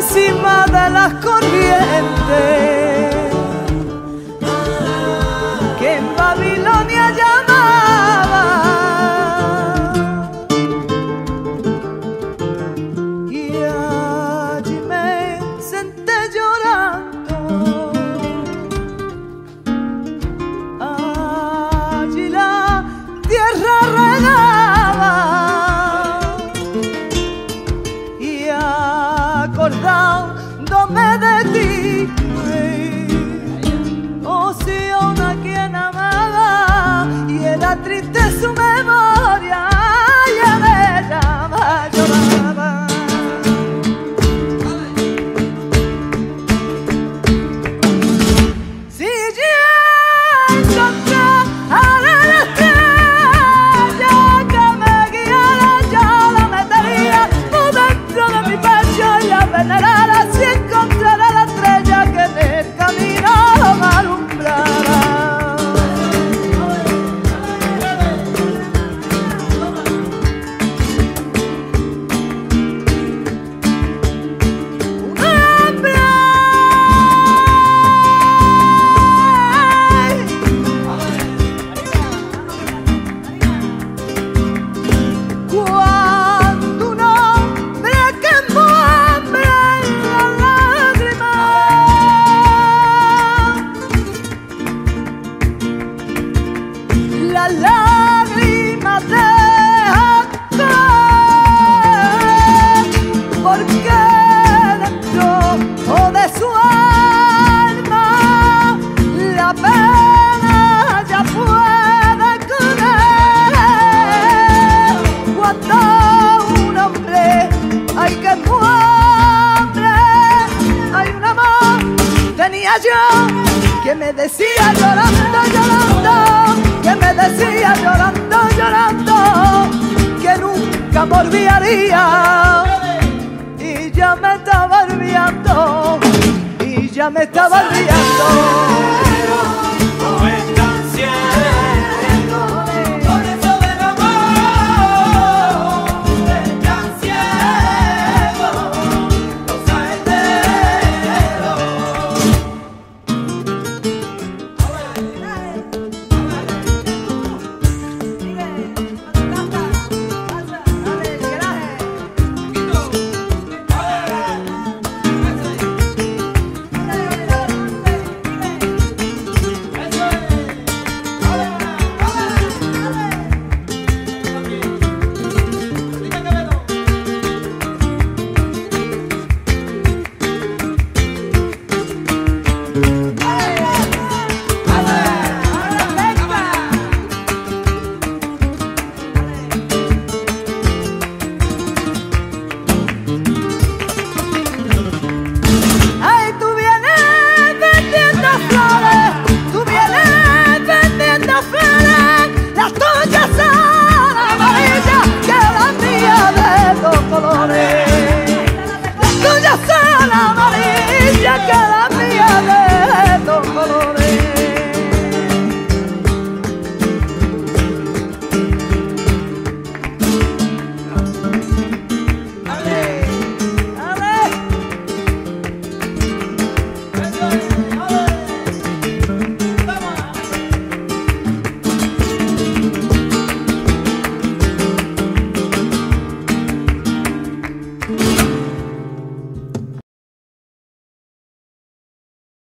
encima de las corrientes. La lágrima deja caer porque dentro de su alma la pena ya puede correr cuando un hombre hay que muere hay un amor tenía yo que me decía llorando llorando decía llorando llorando que nunca me olvidaría y ya me estaba olvidando y ya me estaba olvidando